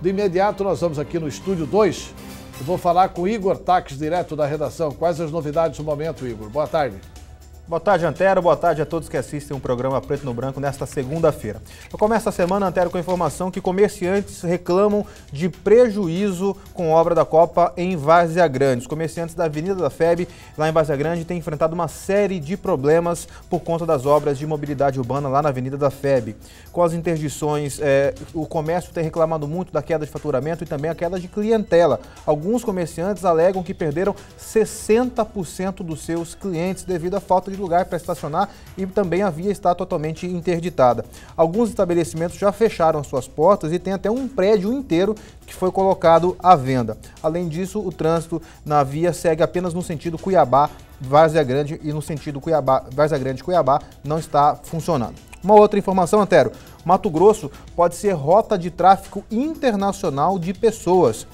De imediato, nós vamos aqui no Estúdio 2. Eu vou falar com Igor Taques, direto da redação. Quais as novidades do momento, Igor? Boa tarde. Boa tarde, Antero. Boa tarde a todos que assistem o programa Preto no Branco nesta segunda-feira. Eu começo a semana, Antero, com a informação que comerciantes reclamam de prejuízo com obra da Copa em Várzea Grande. Os comerciantes da Avenida da FEB, lá em Várzea Grande, têm enfrentado uma série de problemas por conta das obras de mobilidade urbana lá na Avenida da FEB. Com as interdições, é, o comércio tem reclamado muito da queda de faturamento e também a queda de clientela. Alguns comerciantes alegam que perderam 60% dos seus clientes devido à falta de de lugar para estacionar e também a via está totalmente interditada. Alguns estabelecimentos já fecharam suas portas e tem até um prédio inteiro que foi colocado à venda. Além disso, o trânsito na via segue apenas no sentido Cuiabá, Várzea Grande e no sentido Cuiabá, Várzea Grande Cuiabá não está funcionando. Uma outra informação, Antero. Mato Grosso pode ser rota de tráfico internacional de pessoas.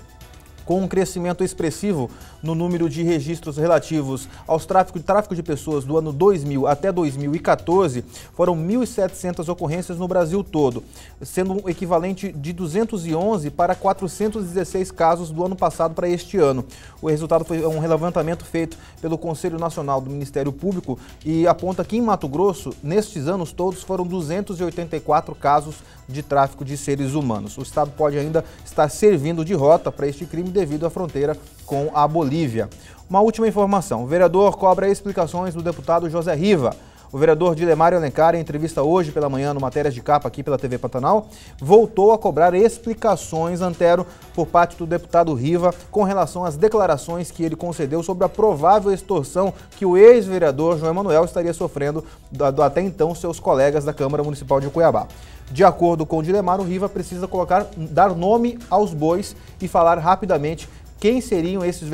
Com um crescimento expressivo no número de registros relativos aos tráfico tráfico de pessoas do ano 2000 até 2014, foram 1.700 ocorrências no Brasil todo, sendo um equivalente de 211 para 416 casos do ano passado para este ano. O resultado foi um levantamento feito pelo Conselho Nacional do Ministério Público e aponta que em Mato Grosso, nestes anos todos, foram 284 casos de tráfico de seres humanos. O Estado pode ainda estar servindo de rota para este crime devido à fronteira com a Bolívia. Uma última informação: o vereador cobra explicações do deputado José Riva. O vereador Dilemário Alencar, em entrevista hoje pela manhã no Matérias de Capa aqui pela TV Pantanal, voltou a cobrar explicações, Antero, por parte do deputado Riva com relação às declarações que ele concedeu sobre a provável extorsão que o ex-vereador João Emanuel estaria sofrendo do, até então seus colegas da Câmara Municipal de Cuiabá. De acordo com o Dilemar, o Riva precisa colocar, dar nome aos bois e falar rapidamente quem seriam esses,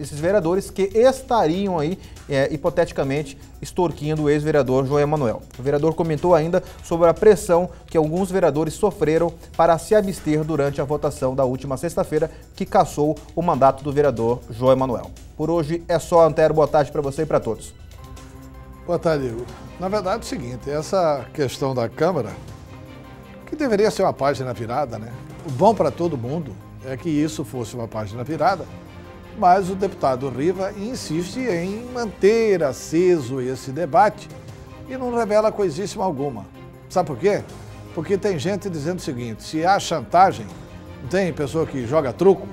esses vereadores que estariam aí, é, hipoteticamente, extorquindo o ex-vereador João Emanuel. O vereador comentou ainda sobre a pressão que alguns vereadores sofreram para se abster durante a votação da última sexta-feira, que cassou o mandato do vereador João Emanuel. Por hoje é só, Antero. Boa tarde para você e para todos. Boa tarde, Igor. Na verdade é o seguinte, essa questão da Câmara, que deveria ser uma página virada, né? Bom para todo mundo, é que isso fosse uma página virada, mas o deputado Riva insiste em manter aceso esse debate e não revela coisíssima alguma. Sabe por quê? Porque tem gente dizendo o seguinte: se há chantagem, tem pessoa que joga truco,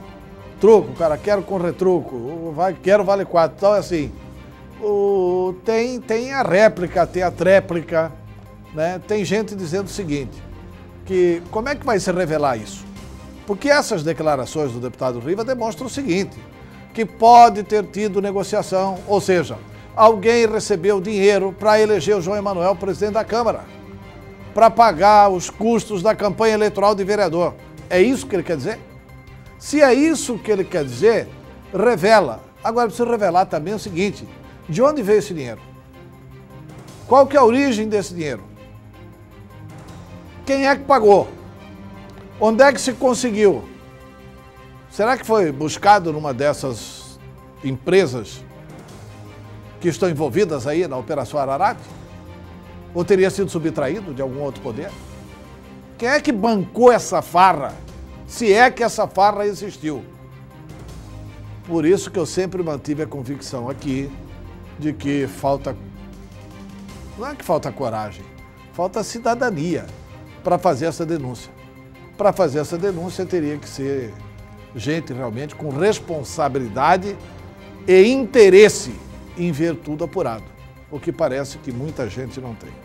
truco, cara, quero com retruco, vai, quero vale quatro, então assim. O, tem, tem a réplica, tem a tréplica, né? Tem gente dizendo o seguinte, que como é que vai se revelar isso? Porque essas declarações do deputado Riva demonstram o seguinte: que pode ter tido negociação, ou seja, alguém recebeu dinheiro para eleger o João Emanuel presidente da Câmara, para pagar os custos da campanha eleitoral de vereador. É isso que ele quer dizer? Se é isso que ele quer dizer, revela. Agora precisa revelar também o seguinte: de onde veio esse dinheiro? Qual que é a origem desse dinheiro? Quem é que pagou? Onde é que se conseguiu? Será que foi buscado numa dessas empresas que estão envolvidas aí na Operação Ararat? Ou teria sido subtraído de algum outro poder? Quem é que bancou essa farra? Se é que essa farra existiu. Por isso que eu sempre mantive a convicção aqui de que falta. Não é que falta coragem, falta cidadania para fazer essa denúncia. Para fazer essa denúncia, teria que ser gente realmente com responsabilidade e interesse em ver tudo apurado, o que parece que muita gente não tem.